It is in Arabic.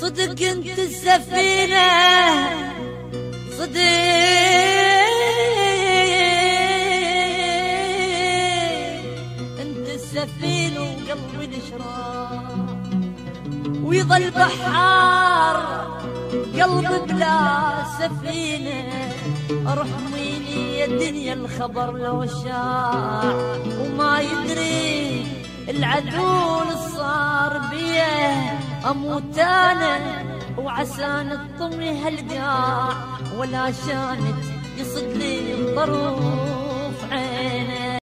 صدق انت السفينة صدق انت السفينة وقلبي نشران ويظل بحار قلب بلا سفينة ارحميني يا دنيا الخبر لو شاع. وما يدري العدو اللي صار بيه أموت أنا وعسان الطمي هالقاع. ولا شانت يصد لي الضروب